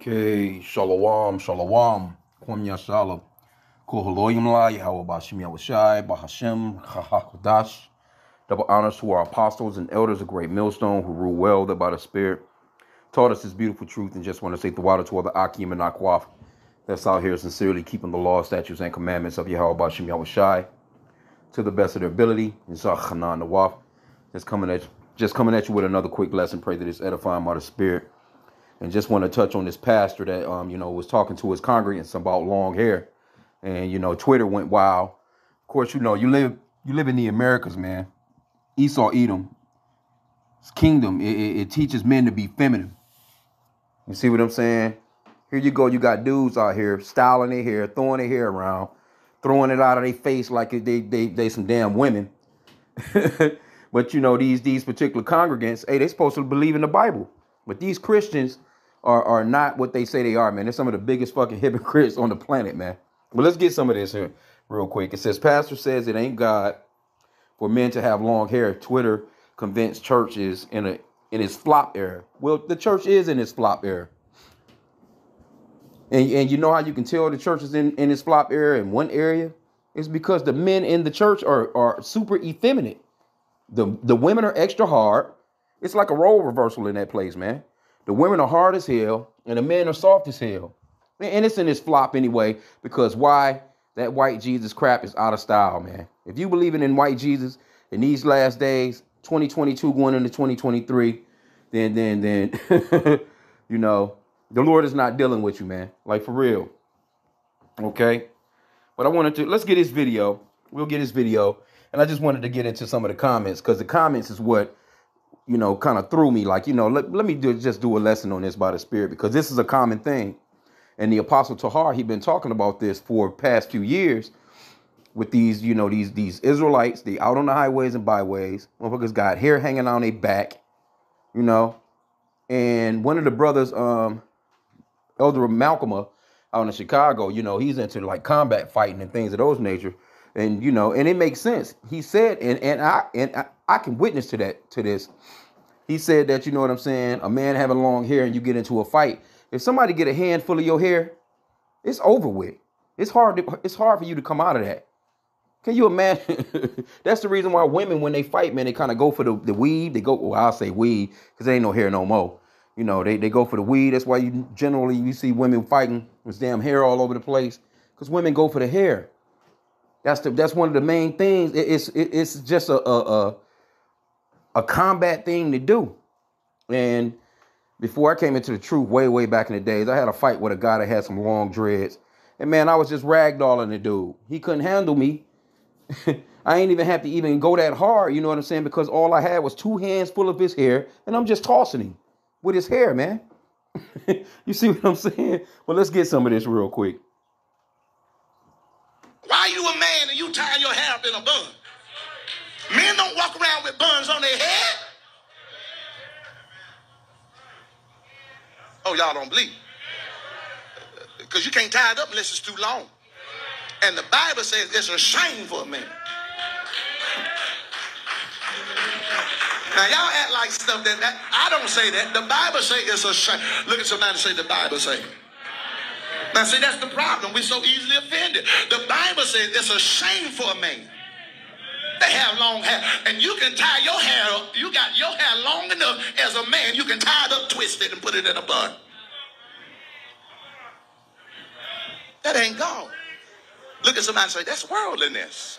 Okay, shalom, shalom, kwam yashala, koholoyim la, Yahweh Bashim Yahushai, Bahashem, Chahakodash. Double honors to our apostles and elders of Great Millstone who rule well that by the Spirit taught us this beautiful truth and just want to say the water to all the Akim and Akwaf that's out here sincerely keeping the law, statutes, and commandments of Yahweh Bashim to the best of their ability. and Inshallah Nawaf. Just coming at just coming at you with another quick lesson. Pray that it's edifying by the Spirit and just want to touch on this pastor that um you know was talking to his congregants about long hair. And you know twitter went wild. Of course you know you live you live in the americas man. Esau edom. It's kingdom. It, it, it teaches men to be feminine. You see what i'm saying? Here you go. You got dudes out here styling their hair throwing their hair around throwing it out of their face like they they they some damn women. But you know these these particular congregants hey they supposed to believe in the bible. But these christians are, are not what they say they are, man. They're some of the biggest fucking hypocrites on the planet, man. But let's get some of this here real quick. It says, Pastor says it ain't God for men to have long hair. Twitter convinced churches in a in its flop era. Well, the church is in its flop era. And, and you know how you can tell the church is in, in its flop era in one area? It's because the men in the church are, are super effeminate. The the women are extra hard. It's like a role reversal in that place, man. The women are hard as hell, and the men are soft as hell. And it's in this flop anyway, because why? That white Jesus crap is out of style, man. If you believing in white Jesus in these last days, 2022 going into 2023, then then then you know the Lord is not dealing with you, man. Like for real. Okay. But I wanted to let's get this video. We'll get this video. And I just wanted to get into some of the comments because the comments is what you know, kind of threw me like, you know, let, let me do, just do a lesson on this by the Spirit because this is a common thing. And the Apostle Tahar, he been talking about this for past few years with these, you know, these these Israelites, they out on the highways and byways. Motherfuckers got hair hanging on their back, you know. And one of the brothers, um, Elder Malcolm out in Chicago, you know, he's into like combat fighting and things of those nature. And you know, and it makes sense. He said, and and I and I, I can witness to that to this. He said that you know what I'm saying. A man having long hair and you get into a fight. If somebody get a handful of your hair, it's over with. It's hard. To, it's hard for you to come out of that. Can you imagine? That's the reason why women, when they fight, man, they kind of go for the, the weed. They go, well, I'll say weed, because they ain't no hair no more. You know, they, they go for the weed. That's why you generally you see women fighting with damn hair all over the place. Because women go for the hair. That's the that's one of the main things. It, it's it, it's just a, a, a a combat thing to do. And before I came into the truth, way, way back in the days, I had a fight with a guy that had some long dreads. And man, I was just ragdolling the dude. He couldn't handle me. I ain't even have to even go that hard, you know what I'm saying? Because all I had was two hands full of his hair, and I'm just tossing him with his hair, man. you see what I'm saying? Well, let's get some of this real quick. Why you a man and you up in a bun? Men don't walk around with buns on their head. Oh, y'all don't believe. Because you can't tie it up unless it's too long. And the Bible says it's a shame for a man. Now y'all act like stuff that, that I don't say that. The Bible say it's a shame. Look at somebody say the Bible say. Now see that's the problem. We're so easily offended. The Bible says it's a shame for a man to have long hair. And you can tie your hair up. You got your hair long enough as a man. You can tie it up, twist it, and put it in a bun. That ain't God. Look at somebody and say, that's worldliness.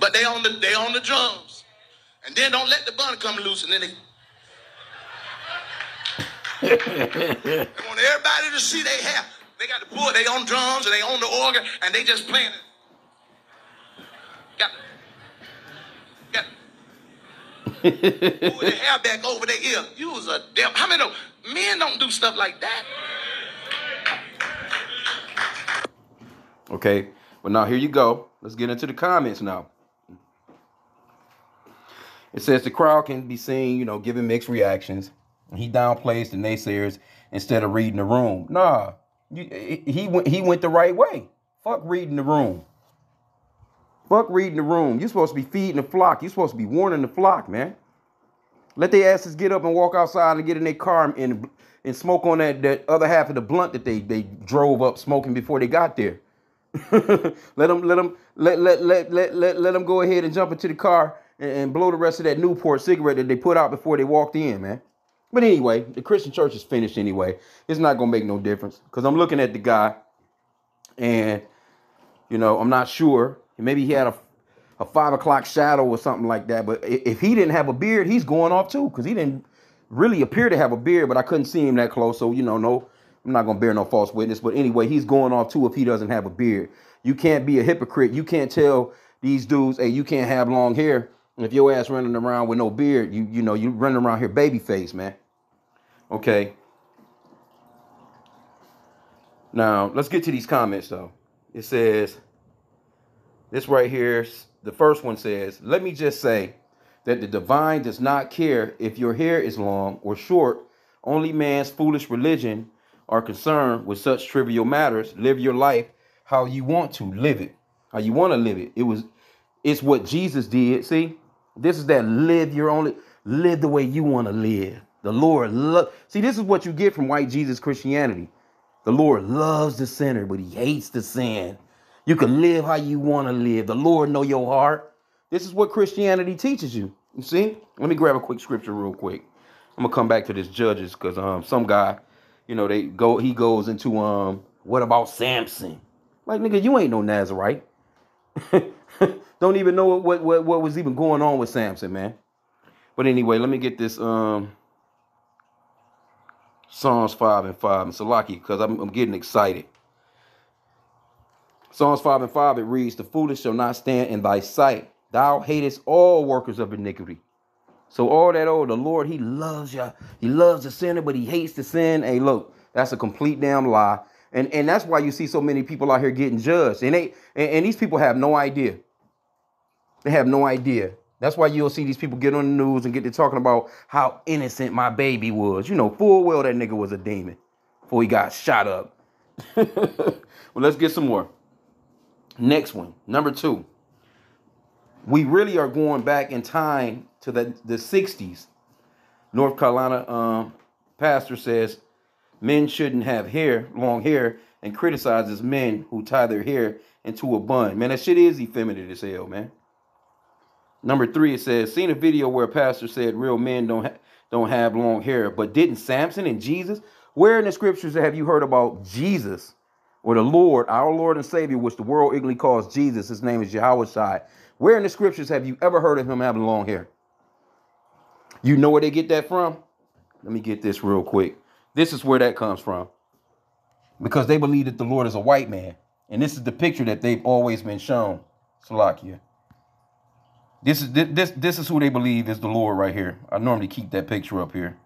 But they on the they on the drums. And then don't let the bun come loose and then they they want everybody to see they have. They got the bull, they own drums and they own the organ and they just playing it. Got got pull their hair back over their ear. You was a devil. How many know men don't do stuff like that? Okay, but now here you go. Let's get into the comments now. It says the crowd can be seen, you know, giving mixed reactions. He downplays the naysayers instead of reading the room. Nah, you, he went he went the right way. Fuck reading the room. Fuck reading the room. You're supposed to be feeding the flock. You're supposed to be warning the flock, man. Let their asses get up and walk outside and get in their car and and smoke on that, that other half of the blunt that they they drove up smoking before they got there. let them let them let let let let let, let them go ahead and jump into the car and, and blow the rest of that Newport cigarette that they put out before they walked in, man. But anyway, the Christian church is finished anyway. It's not gonna make no difference because I'm looking at the guy, and you know I'm not sure. Maybe he had a a five o'clock shadow or something like that. But if he didn't have a beard, he's going off too because he didn't really appear to have a beard. But I couldn't see him that close, so you know, no, I'm not gonna bear no false witness. But anyway, he's going off too if he doesn't have a beard. You can't be a hypocrite. You can't tell these dudes, hey, you can't have long hair. And If your ass running around with no beard, you you know you running around here baby face, man. Okay. Now let's get to these comments though. It says this right here. The first one says, "Let me just say that the divine does not care if your hair is long or short. Only man's foolish religion are concerned with such trivial matters. Live your life how you want to live it, how you want to live it. It was, it's what Jesus did. See, this is that live your only live the way you want to live. The Lord love. See, this is what you get from white Jesus Christianity. The Lord loves the sinner, but He hates the sin. You can live how you want to live. The Lord know your heart. This is what Christianity teaches you. You see? Let me grab a quick scripture real quick. I'm gonna come back to this Judges because um some guy, you know, they go he goes into um what about Samson? Like nigga, you ain't no Nazarite. Don't even know what, what what was even going on with Samson, man. But anyway, let me get this um Psalms 5 and 5 and Salaki because I'm, I'm getting excited. Psalms 5 and 5 it reads, The foolish shall not stand in thy sight. Thou hatest all workers of iniquity. So all that, oh, the Lord, he loves you. He loves the sinner, but he hates the sin. Hey, look, that's a complete damn lie. And and that's why you see so many people out here getting judged. And they and, and these people have no idea. They have no idea. That's why you'll see these people get on the news and get to talking about how innocent my baby was. You know, full well that nigga was a demon before he got shot up. well, let's get some more. Next one, number two. We really are going back in time to the, the 60s. North Carolina um, pastor says men shouldn't have hair, long hair, and criticizes men who tie their hair into a bun. Man, that shit is effeminate as hell, man. Number three, it says, seen a video where a pastor said real men don't ha- don't have long hair, but didn't Samson and Jesus? Where in the scriptures have you heard about Jesus or the Lord, our Lord and Savior, which the world ignorantly calls Jesus? His name is Yahweh Shai. Where in the scriptures have you ever heard of him having long hair? You know where they get that from? Let me get this real quick. This is where that comes from. Because they believe that the Lord is a white man. And this is the picture that they've always been shown. Salakia. This is this this is who they believe is the Lord right here. I normally keep that picture up here.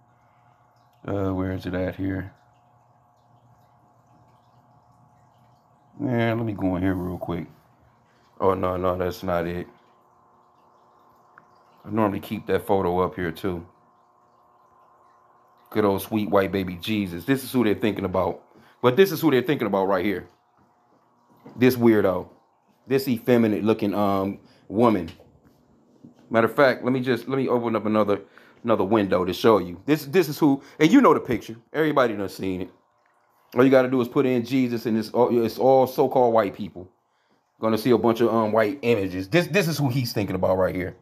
Uh, where is it at here? Yeah, let me go in here real quick. Oh no, no, that's not it. I normally keep that photo up here too. Good old sweet white baby Jesus. This is who they're thinking about. But this is who they're thinking about right here. This weirdo. This effeminate looking um woman. Matter of fact, let me just let me open up another another window to show you. This this is who, and you know the picture. Everybody done seen it. All you got to do is put in Jesus, and it's all it's all so-called white people. Gonna see a bunch of um white images. This this is who he's thinking about right here.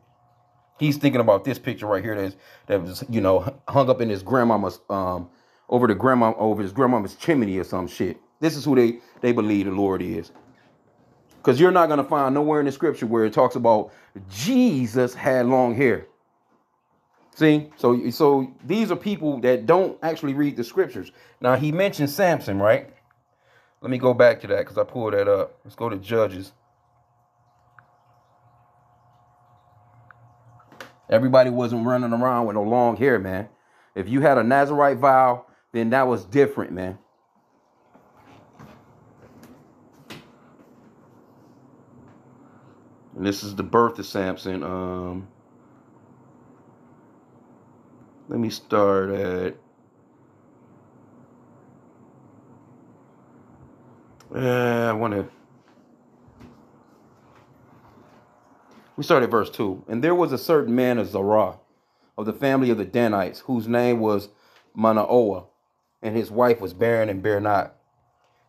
He's thinking about this picture right here that's that was you know hung up in his grandmama's um over the grandma over his grandmama's chimney or some shit. This is who they they believe the Lord is. Because you're not going to find nowhere in the scripture where it talks about Jesus had long hair. See, so so these are people that don't actually read the scriptures. Now he mentioned Samson, right? Let me go back to that because I pulled that up. Let's go to Judges. Everybody wasn't running around with no long hair, man. If you had a Nazarite vow, then that was different, man. And this is the birth of Samson. Um, let me start at. Uh, I want to. We start at verse 2. And there was a certain man of Zorah, of the family of the Danites, whose name was Manoah, and his wife was barren and bare not.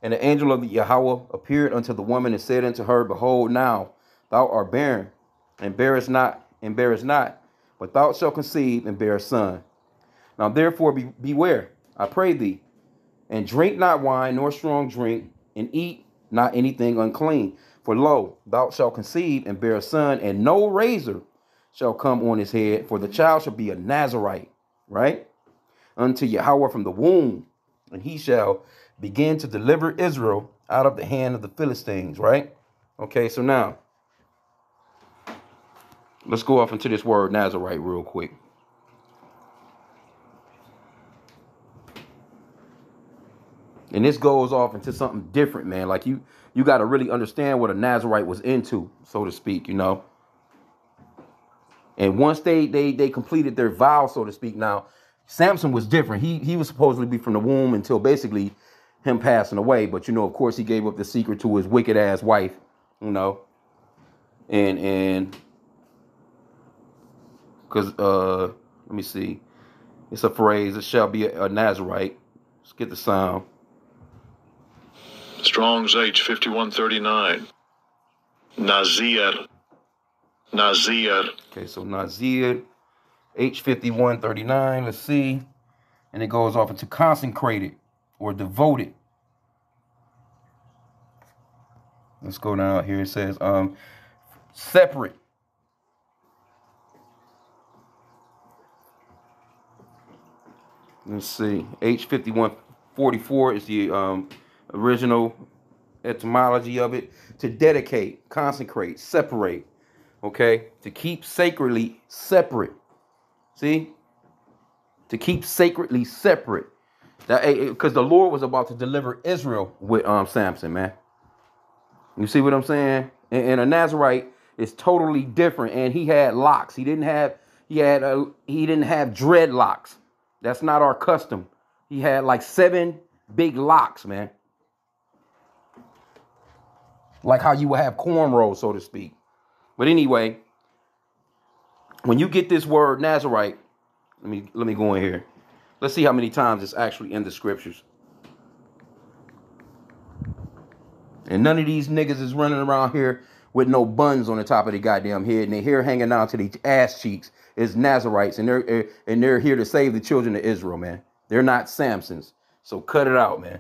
And the angel of the Yahweh appeared unto the woman and said unto her, Behold, now thou art barren, and bearest not, and bearest not, but thou shalt conceive and bear a son. Now therefore be, beware, I pray thee, and drink not wine nor strong drink, and eat not anything unclean. For lo, thou shalt conceive and bear a son, and no razor shall come on his head, for the child shall be a Nazarite, right? Unto Yahweh from the womb, and he shall begin to deliver Israel out of the hand of the Philistines, right? Okay, so now let's go off into this word Nazarite real quick. And this goes off into something different, man. Like you you got to really understand what a Nazarite was into, so to speak, you know. And once they they they completed their vow, so to speak, now Samson was different. He he was supposedly be from the womb until basically him passing away. But you know, of course, he gave up the secret to his wicked ass wife, you know. And and because uh let me see. It's a phrase, it shall be a, a Nazarite. Let's get the sound. Strong's H fifty one thirty nine. Nazir. Nazir. Okay, so Nazir, H5139, let's see. And it goes off into consecrated or devoted. Let's go down here. It says um separate. Let's see. H5144 is the um, original etymology of it. To dedicate, consecrate, separate. Okay? To keep sacredly separate. See? To keep sacredly separate. That because the Lord was about to deliver Israel with um Samson, man. You see what I'm saying? And, and a Nazarite is totally different. And he had locks. He didn't have he had a, he didn't have dreadlocks. That's not our custom. He had like seven big locks, man. Like how you would have cornrows, so to speak. But anyway, when you get this word Nazarite, let me let me go in here. Let's see how many times it's actually in the scriptures. And none of these niggas is running around here with no buns on the top of their goddamn head and their hair hanging out to their ass cheeks. Is Nazarites and they're eh, and they're here to save the children of Israel, man. They're not Samsons. So cut it out, man.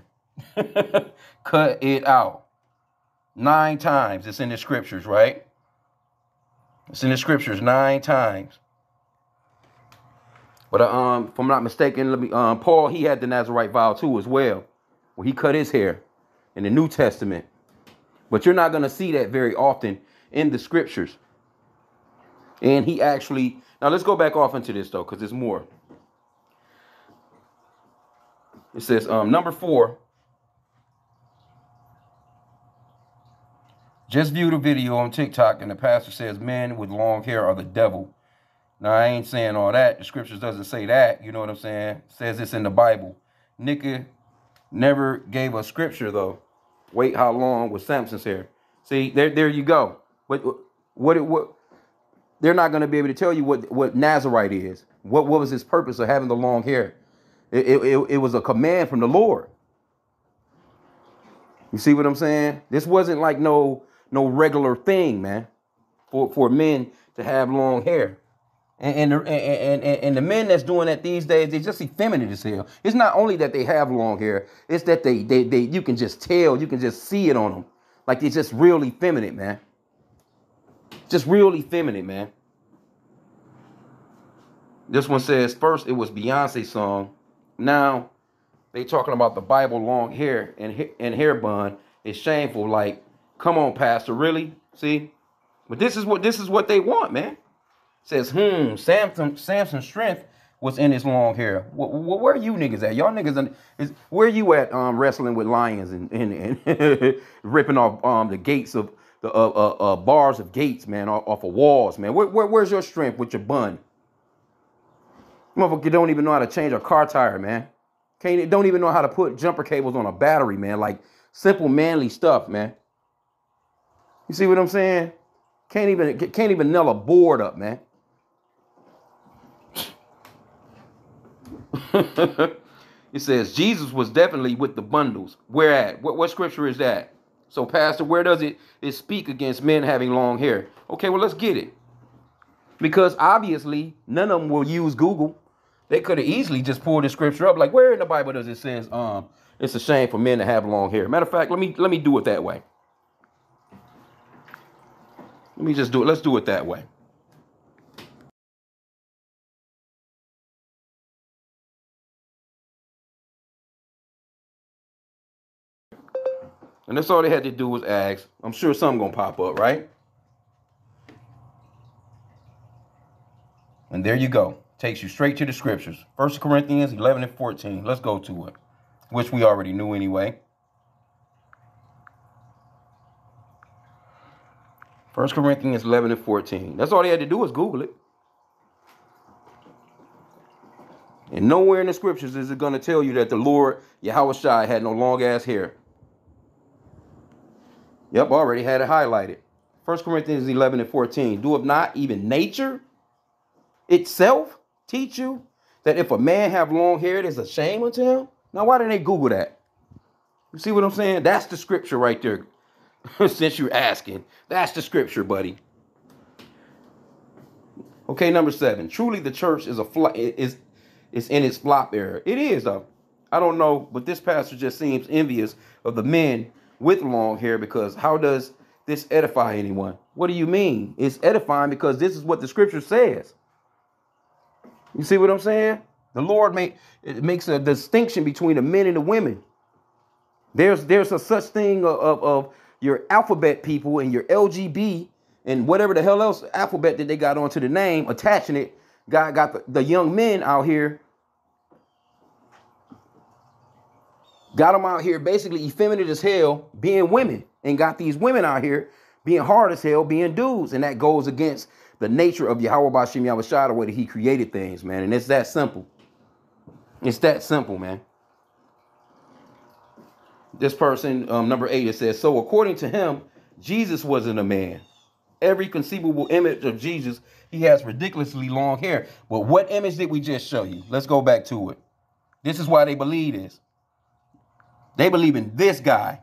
cut it out. Nine times it's in the scriptures, right? It's in the scriptures nine times. But uh, um, if I'm not mistaken, let me um, Paul he had the Nazarite vow too as well, where he cut his hair in the New Testament. But you're not gonna see that very often in the scriptures. And he actually now let's go back off into this though, because there's more. It says um, number four. Just viewed a video on TikTok and the pastor says men with long hair are the devil. Now I ain't saying all that. The scriptures doesn't say that. You know what I'm saying? It says it's in the Bible. Nika never gave a scripture though. Wait, how long was Samson's hair? See, there, there you go. What, what, what? They're not going to be able to tell you what what Nazarite is. What, what was his purpose of having the long hair? It, it, it was a command from the Lord. You see what I'm saying? This wasn't like no no regular thing, man, for, for men to have long hair. And, and, and, and, and the men that's doing that these days, they just effeminate as hell. It's not only that they have long hair, it's that they, they, they you can just tell, you can just see it on them. Like it's just real effeminate, man. Just real effeminate, man. This one says, first it was Beyonce's song. Now they talking about the Bible long hair and, and hair bun. It's shameful. Like Come on, Pastor, really? See? But this is what this is what they want, man. says, hmm, Samson, Samson's strength was in his long hair. Where, where are you niggas at? Y'all niggas, in, is, where are you at um, wrestling with lions and, and, and ripping off um, the gates of the uh, uh, uh, bars of gates, man, off, of walls, man? Where, where, where's your strength with your bun? Motherfucker don't even know how to change a car tire, man. Can't don't even know how to put jumper cables on a battery, man. Like simple manly stuff, man. You see what I'm saying? Can't even can't even nail a board up, man. it says Jesus was definitely with the bundles. Where at? What, what scripture is that? So, Pastor, where does it, it speak against men having long hair? Okay, well, let's get it. Because obviously, none of them will use Google. They could have easily just pulled the scripture up. Like, where in the Bible does it says um it's a shame for men to have long hair? Matter of fact, let me let me do it that way. Let me just do it. Let's do it that way. And that's all they had to do was ask. I'm sure something gonna pop up, right? And there you go. Takes you straight to the scriptures. First Corinthians 11 and 14. Let's go to it, which we already knew anyway. First Corinthians 11 and 14. That's all they had to do was Google it. And nowhere in the scriptures is it going to tell you that the Lord Yahweh Shai had no long ass hair. Yep, already had it highlighted. 1 Corinthians 11 and 14. Do not even nature itself teach you that if a man have long hair, it is a shame unto him? Now, why didn't they Google that? You see what I'm saying? That's the scripture right there. Since you're asking, that's the scripture, buddy. Okay, number seven. Truly, the church is a fl- is is in its flop era. It is though. I don't know, but this pastor just seems envious of the men with long hair because how does this edify anyone? What do you mean? It's edifying because this is what the scripture says. You see what I'm saying? The Lord make it makes a distinction between the men and the women. There's there's a such thing of, of, of your alphabet people and your LGB and whatever the hell else alphabet that they got onto the name, attaching it. God got the, the young men out here. Got them out here basically effeminate as hell, being women, and got these women out here being hard as hell, being dudes. And that goes against the nature of Yahweh Bashim Yahweh the way that he created things, man. And it's that simple. It's that simple, man. This person, um, number eight, it says, So according to him, Jesus wasn't a man. Every conceivable image of Jesus, he has ridiculously long hair. But what image did we just show you? Let's go back to it. This is why they believe this. They believe in this guy.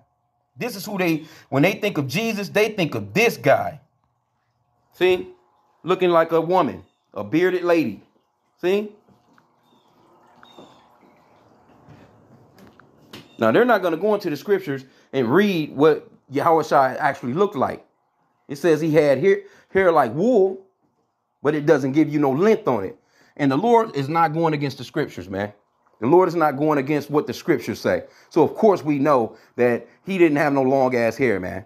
This is who they, when they think of Jesus, they think of this guy. See? Looking like a woman, a bearded lady. See? Now they're not going to go into the scriptures and read what Yahweh actually looked like. It says he had hair, hair like wool, but it doesn't give you no length on it. And the Lord is not going against the scriptures, man. The Lord is not going against what the scriptures say. So of course we know that he didn't have no long ass hair, man.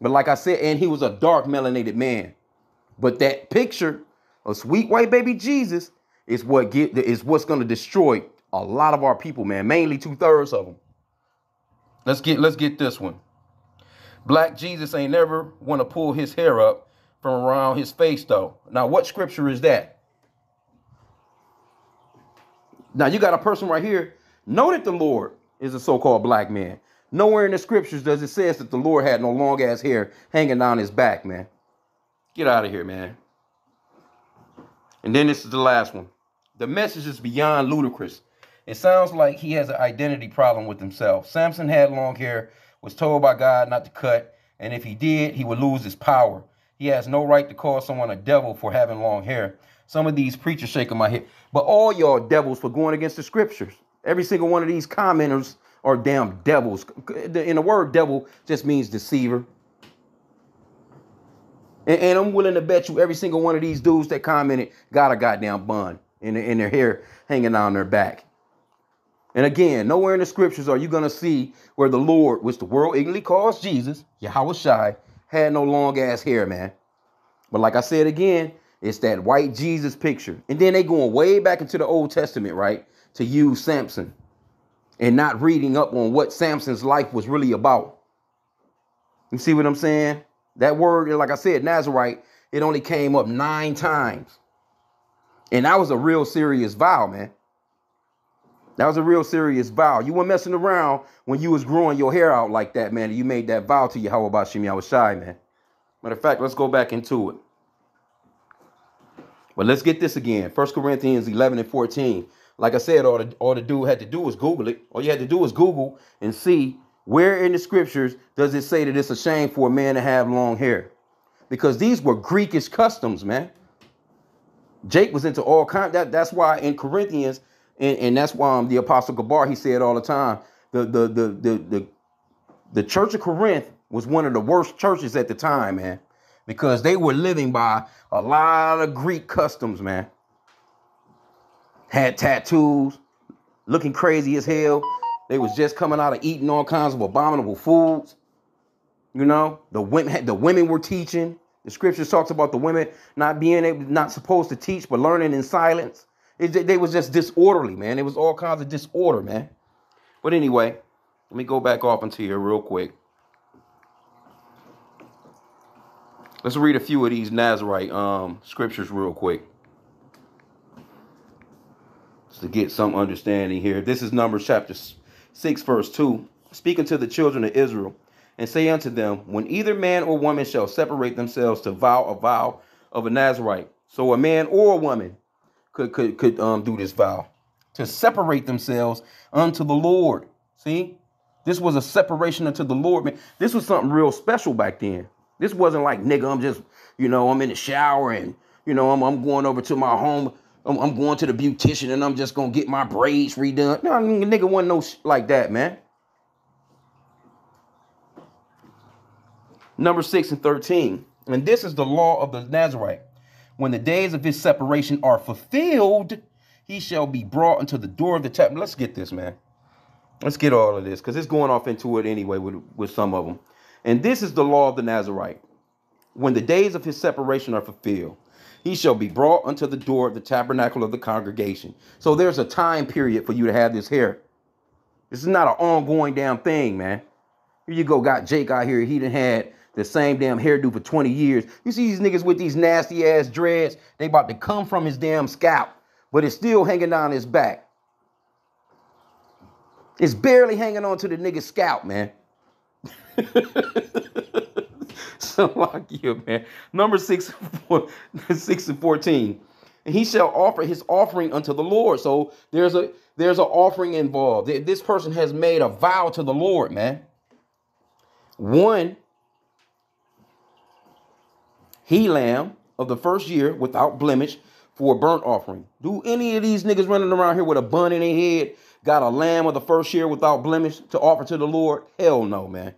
But like I said, and he was a dark melanated man. But that picture of sweet white baby Jesus is what get is what's going to destroy a lot of our people, man. Mainly two thirds of them. Let's get let's get this one. Black Jesus ain't never want to pull his hair up from around his face, though. Now, what scripture is that? Now, you got a person right here. Know that the Lord is a so-called black man. Nowhere in the scriptures does it says that the Lord had no long ass hair hanging down his back, man. Get out of here, man. And then this is the last one. The message is beyond ludicrous. It sounds like he has an identity problem with himself. Samson had long hair, was told by God not to cut, and if he did, he would lose his power. He has no right to call someone a devil for having long hair. Some of these preachers shaking my head. But all y'all devils for going against the scriptures. Every single one of these commenters are damn devils. In the word devil just means deceiver. And, and, I'm willing to bet you every single one of these dudes that commented got a goddamn bun in, in their hair hanging on their back. And again, nowhere in the scriptures are you going to see where the Lord, which the world ignorantly calls Jesus, Yahweh Shai, had no long ass hair, man. But like I said again, it's that white Jesus picture. And then they going way back into the Old Testament, right? To use Samson and not reading up on what Samson's life was really about. You see what I'm saying? That word, like I said, Nazarite, it only came up nine times. And that was a real serious vow, man. That was a real serious vow. You weren't messing around when you was growing your hair out like that, man. You made that vow to Yahweh Yahweh Shai, man. Matter of fact, let's go back into it. But let's get this again. 1 Corinthians 11 and 14. like I said, all the all the dude had to do was Google it. All you had to do was Google and see where in the scriptures does it say that it's a shame for a man to have long hair, because these were Greekish customs, man. Jake was into all kind. That that's why in Corinthians, and, and that's why um, the Apostle Gabar he said all the time. The the the the the the Church of Corinth was one of the worst churches at the time, man, because they were living by a lot of Greek customs, man. Had tattoos, looking crazy as hell. They was just coming out of eating all kinds of abominable foods. You know, the women the women were teaching. The scriptures talks about the women not being able, not supposed to teach, but learning in silence. It, they was just disorderly, man. It was all kinds of disorder, man. But anyway, let me go back off into here real quick. Let's read a few of these Nazarite um, scriptures real quick. Just to get some understanding here. This is Numbers chapter 6, verse 2. Speaking to the children of Israel, and say unto them, When either man or woman shall separate themselves to vow a vow of a Nazarite. So a man or a woman could could could um, do this vow to separate themselves unto the Lord. See, this was a separation unto the Lord, man. This was something real special back then. This wasn't like nigga, I'm just you know I'm in the shower and you know I'm I'm going over to my home. I'm, I'm going to the beautician and I'm just gonna get my braids redone. No, nigga wasn't no like that, man. Number 6 and 13. And this is the law of the Nazarite. When the days of his separation are fulfilled, he shall be brought into the door of the temple. Let's get this, man. Let's get all of this because it's going off into it anyway with, with some of them. And this is the law of the Nazarite. When the days of his separation are fulfilled, he shall be brought unto the door of the tabernacle of the congregation. So there's a time period for you to have this hair. This is not an ongoing damn thing, man. Here you go, got Jake out here. He done had the same damn hairdo for 20 years. You see these niggas with these nasty ass dreads, they about to come from his damn scalp, but it's still hanging down his back. It's barely hanging on to the nigga's scalp, man. so like you, man. Number six, six and 14. And he shall offer his offering unto the Lord. So there's a there's an offering involved. This person has made a vow to the Lord, man. One he lamb of the first year without blemish for a burnt offering. Do any of these niggas running around here with a bun in their head got a lamb of the first year without blemish to offer to the Lord? Hell no, man.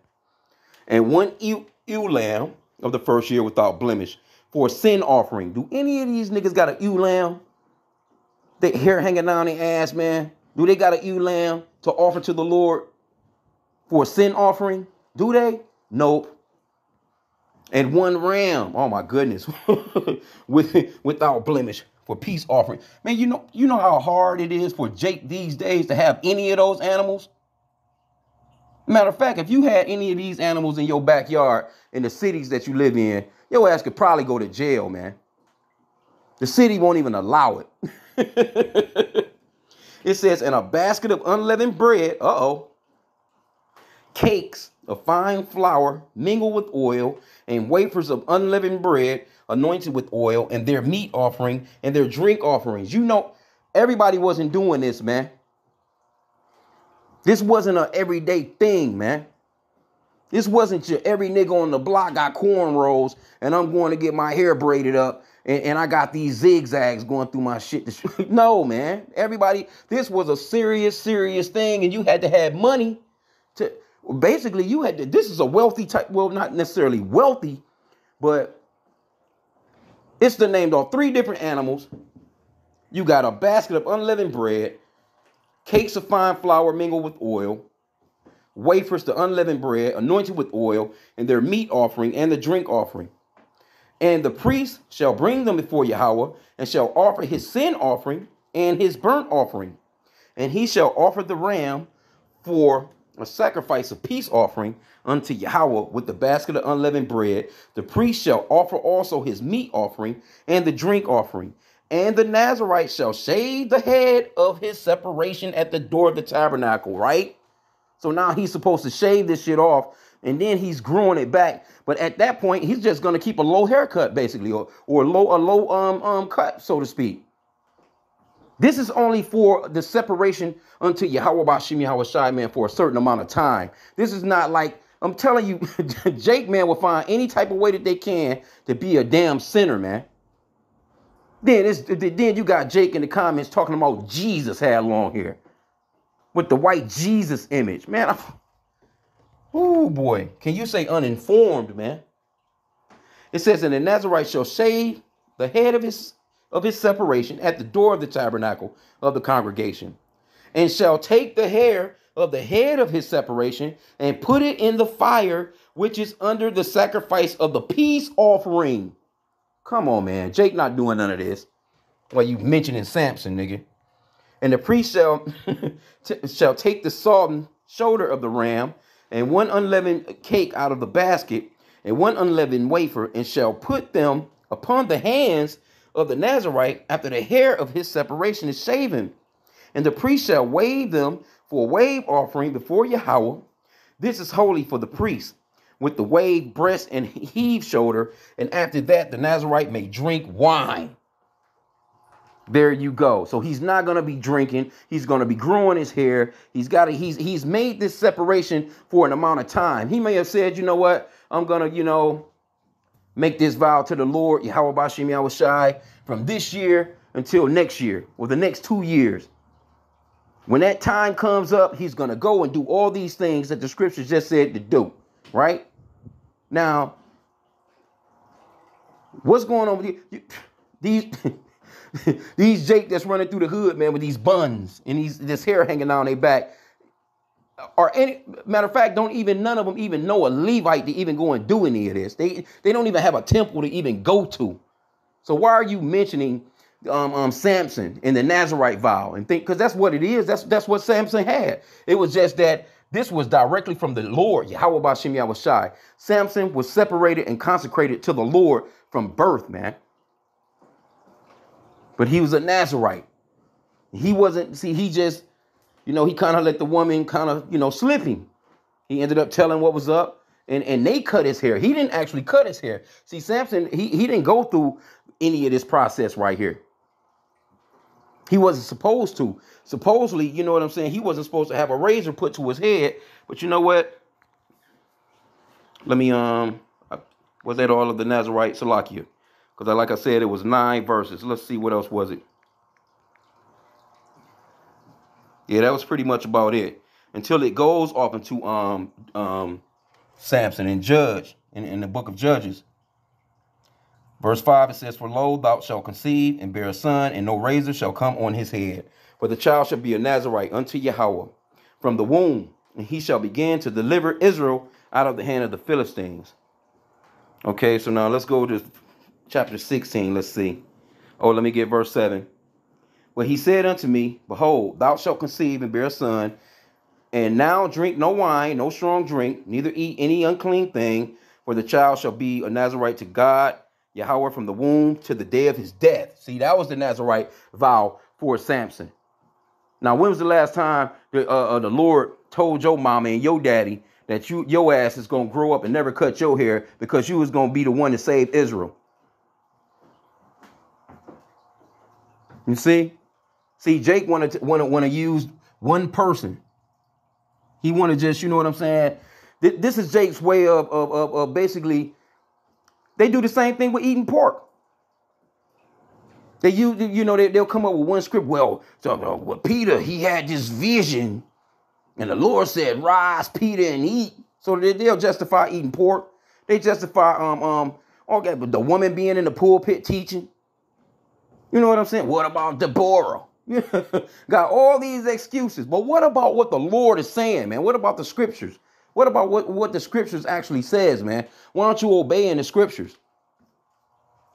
And one ewe, ewe lamb of the first year without blemish for a sin offering. Do any of these niggas got a ewe lamb? They hair hanging down their ass, man. Do they got a ewe lamb to offer to the Lord for a sin offering? Do they? Nope and one ram. Oh my goodness, with without blemish for peace offering. Man, you know you know how hard it is for Jake these days to have any of those animals. Matter of fact, if you had any of these animals in your backyard in the cities that you live in, your ass could probably go to jail, man. The city won't even allow it. it says, in a basket of unleavened bread, uh oh, cakes of fine flour mingled with oil and wafers of unleavened bread anointed with oil, and their meat offering and their drink offerings. You know, everybody wasn't doing this, man. This wasn't an everyday thing, man. This wasn't your every nigga on the block got cornrows and I'm going to get my hair braided up and, and I got these zigzags going through my shit. no, man. Everybody, this was a serious, serious thing, and you had to have money to basically you had to, this is a wealthy type well not necessarily wealthy but it's the named on three different animals you got a basket of unleavened bread cakes of fine flour mingled with oil wafers to unleavened bread anointed with oil and their meat offering and the drink offering and the priest shall bring them before Yahweh and shall offer his sin offering and his burnt offering and he shall offer the ram for a sacrifice of peace offering unto Yahweh with the basket of unleavened bread. The priest shall offer also his meat offering and the drink offering. And the Nazarite shall shave the head of his separation at the door of the tabernacle, right? So now he's supposed to shave this shit off and then he's growing it back. But at that point, he's just gonna keep a low haircut, basically, or, or low a low um um cut, so to speak. This is only for the separation unto Yahweh Bashim Yahweh Shai, man, for a certain amount of time. This is not like, I'm telling you, Jake, man, will find any type of way that they can to be a damn sinner, man. Then, it's, then you got Jake in the comments talking about Jesus had long hair with the white Jesus image. Man, oh boy, can you say uninformed, man? It says, and the Nazarite shall shave the head of his of his separation at the door of the tabernacle of the congregation, and shall take the hair of the head of his separation and put it in the fire which is under the sacrifice of the peace offering. Come on, man. Jake not doing none of this. Well, you mentioning Samson, nigga. And the priest shall, shall take the sodden shoulder of the ram and one unleavened cake out of the basket and one unleavened wafer and shall put them upon the hands of the Nazarite after the hair of his separation is shaven. And the priest shall wave them for a wave offering before Yahweh. This is holy for the priest with the wave breast and heave shoulder. And after that, the Nazarite may drink wine. There you go. So he's not gonna be drinking. He's gonna be growing his hair. He's got to, he's he's made this separation for an amount of time. He may have said, you know what, I'm gonna, you know, make this vow to the Lord, Yahweh Yahweh Shai, from this year until next year, or the next two years. When that time comes up, he's gonna go and do all these things that the scriptures just said to do, right? Now, what's going on with you? These these Jake that's running through the hood, man, with these buns and these this hair hanging down their back. Or any matter of fact, don't even none of them even know a Levite to even go and do any of this. They they don't even have a temple to even go to. So why are you mentioning um, um, Samson and the Nazarite vow and think because that's what it is. That's that's what Samson had. It was just that this was directly from the Lord, Bashim Yahweh Shai. Samson was separated and consecrated to the Lord from birth, man. But he was a Nazarite. He wasn't, see, he just, you know, he kind of let the woman kind of, you know, slip him. He ended up telling what was up. And, and they cut his hair. He didn't actually cut his hair. See, Samson, he, he didn't go through any of this process right here. He wasn't supposed to. Supposedly, you know what I'm saying? He wasn't supposed to have a razor put to his head. But you know what? Let me um was that all of the Nazarite Salakia? Because like I said, it was nine verses. Let's see what else was it. Yeah, that was pretty much about it. Until it goes off into um um Samson and Judge in, in the book of Judges. Verse 5 it says, For lo, thou shalt conceive and bear a son, and no razor shall come on his head. For the child shall be a Nazarite unto Yahweh from the womb, and he shall begin to deliver Israel out of the hand of the Philistines. Okay, so now let's go to chapter 16. Let's see. Oh, let me get verse 7. Well, he said unto me, Behold, thou shalt conceive and bear a son, and now drink no wine, no strong drink, neither eat any unclean thing, for the child shall be a Nazarite to God Yahweh from the womb to the day of his death. See, that was the Nazarite vow for Samson. Now, when was the last time the, uh, uh, the Lord told your mama and your daddy that you your ass is gonna grow up and never cut your hair because you was gonna be the one to save Israel? You see, see, Jake wanted to want to want to use one person. He wanted just, you know what I'm saying. This is Jake's way of of, of, of basically they do the same thing with eating pork. They you you know they, they'll come up with one script. Well, so uh, well, Peter he had this vision, and the Lord said, "Rise, Peter, and eat." So they, they'll justify eating pork. They justify um um okay, but the woman being in the pulpit teaching. You know what I'm saying? What about Deborah? Got all these excuses, but what about what the Lord is saying, man? What about the scriptures? What about what, what the scriptures actually says, man? Why aren't you obeying the scriptures?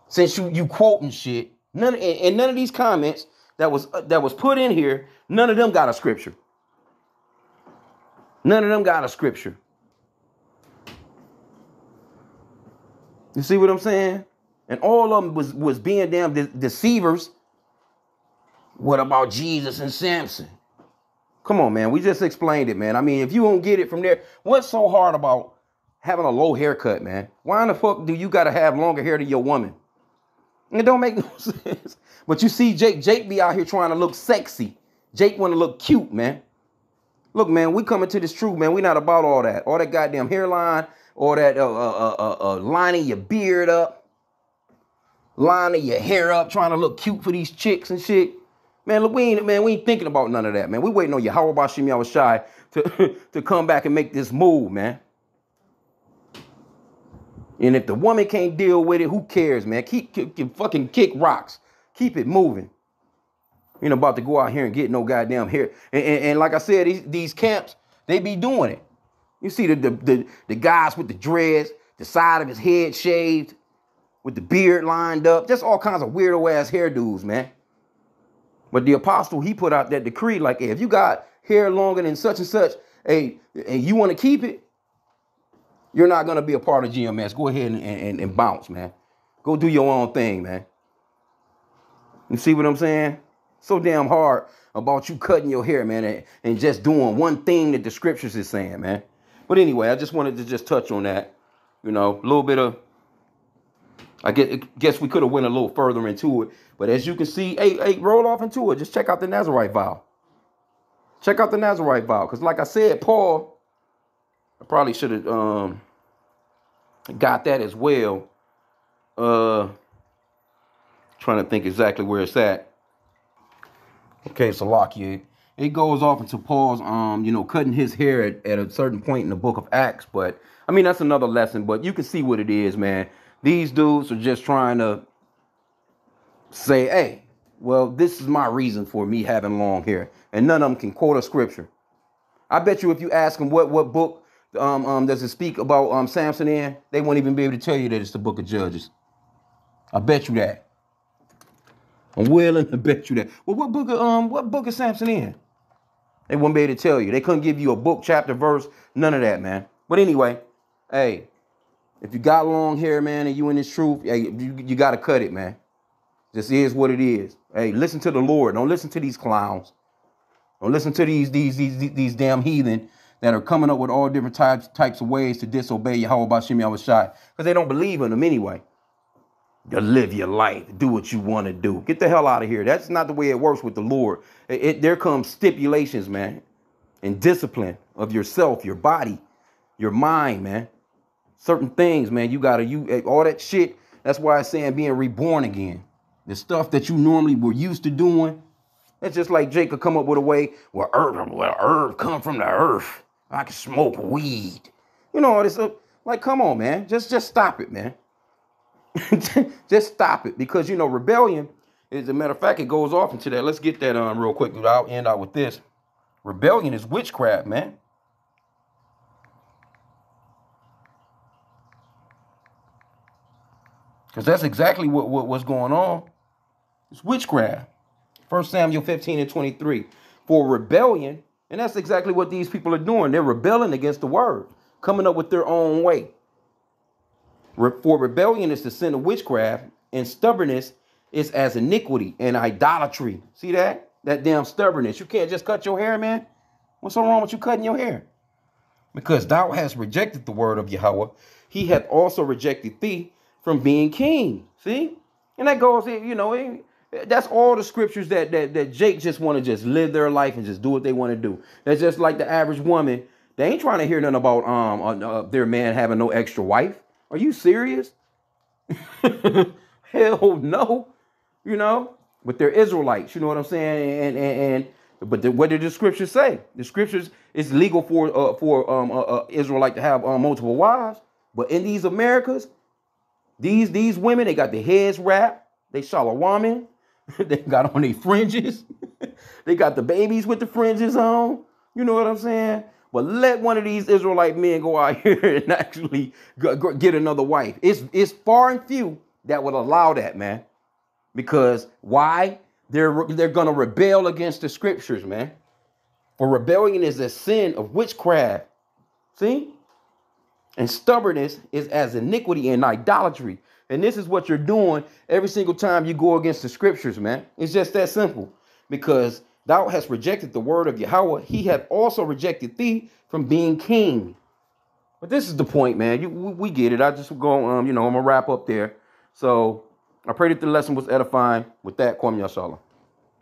Since you you quoting shit, none and, and none of these comments that was uh, that was put in here, none of them got a scripture. None of them got a scripture. You see what I'm saying? And all of them was was being damn de- deceivers. What about Jesus and Samson? Come on, man. We just explained it, man. I mean, if you don't get it from there, what's so hard about having a low haircut, man? Why in the fuck do you gotta have longer hair than your woman? It don't make no sense. But you see, Jake, Jake be out here trying to look sexy. Jake want to look cute, man. Look, man, we coming to this truth, man. We not about all that. All that goddamn hairline, all that uh, uh, uh, uh, lining your beard up, lining your hair up, trying to look cute for these chicks and shit. Man, we ain't man, we ain't thinking about none of that, man. We waiting on you. Yahweh Bashim Yahushai to to come back and make this move, man. And if the woman can't deal with it, who cares, man? Keep, keep, keep fucking kick rocks. Keep it moving. You ain't about to go out here and get no goddamn hair. And, and, and like I said, these, these camps, they be doing it. You see the, the, the, the guys with the dreads, the side of his head shaved, with the beard lined up, just all kinds of weirdo ass hairdos, man. But the apostle, he put out that decree like, hey, if you got hair longer than such and such, hey, and you want to keep it, you're not going to be a part of GMS. Go ahead and, and, and bounce, man. Go do your own thing, man. You see what I'm saying? So damn hard about you cutting your hair, man, and, and just doing one thing that the scriptures is saying, man. But anyway, I just wanted to just touch on that. You know, a little bit of I guess we could have went a little further into it. But as you can see, hey, hey, roll off into it. Just check out the Nazarite vow. Check out the Nazarite vow. Because like I said, Paul, I probably should have um, got that as well. Uh, trying to think exactly where it's at. Okay, so lock you. It goes off into Paul's, um, you know, cutting his hair at, at a certain point in the book of Acts. But I mean, that's another lesson. But you can see what it is, man. These dudes are just trying to say, hey, well, this is my reason for me having long hair. And none of them can quote a scripture. I bet you if you ask them what, what book um, um, does it speak about um, Samson in, they won't even be able to tell you that it's the book of Judges. I bet you that. I'm willing to bet you that. Well, what book of um what book is Samson in? They wouldn't be able to tell you. They couldn't give you a book, chapter, verse, none of that, man. But anyway, hey, if you got long hair, man, and you in this truth, hey, you, you got to cut it, man. This is what it is. Hey, listen to the Lord. Don't listen to these clowns. Don't listen to these these these these damn heathen that are coming up with all different types types of ways to disobey Yahweh Bashim Yahushai because they don't believe in them anyway. To live your life, do what you want to do. Get the hell out of here. That's not the way it works with the Lord. It, it, there comes stipulations, man, and discipline of yourself, your body, your mind, man certain things, man. You gotta you eh, all that shit. That's why I'm saying being reborn again. The stuff that you normally were used to doing. It's just like Jake could come up with a way where herb, where herb come from the earth. I can smoke weed. You know all this stuff. Like, come on, man. Just just stop it, man. just stop it. Because you know, rebellion, as a matter of fact, it goes off into that. Let's get that on um, real quick. I'll end out with this. Rebellion is witchcraft, man. Because that's exactly what, what what's going on. It's witchcraft. 1 Samuel 15 and 23. For rebellion, and that's exactly what these people are doing. They're rebelling against the word, coming up with their own way. For rebellion is the sin of witchcraft, and stubbornness is as iniquity and idolatry. See that? That damn stubbornness. You can't just cut your hair, man. What's so wrong with you cutting your hair? Because thou hast rejected the word of Yahweh, he hath also rejected thee from being king. See? And that goes, you know, that's all the scriptures that that, that Jake just want to just live their life and just do what they want to do. That's just like the average woman. They ain't trying to hear nothing about um uh, uh their man having no extra wife. Are you serious? Hell no. You know, but they're Israelites. You know what I'm saying? And and, and but the, what did the scriptures say? The scriptures it's legal for uh, for um uh, uh, Israelite to have uh, multiple wives, but in these Americas, these these women, they got their heads wrapped. They woman. they got on their fringes. they got the babies with the fringes on. You know what I'm saying? But let one of these Israelite men go out here and actually get another wife. It's it's far and few that would allow that, man. Because why? They're they're gonna rebel against the scriptures, man. For rebellion is a sin of witchcraft. See? And stubbornness is as iniquity and idolatry. And this is what you're doing every single time you go against the scriptures, man. It's just that simple. Because thou hast rejected the word of Yahweh, he hath also rejected thee from being king. But this is the point, man. You, we get it. I just go, um, you know, I'm gonna wrap up there. So, I pray that the lesson was edifying. With that, Kwame Yashala.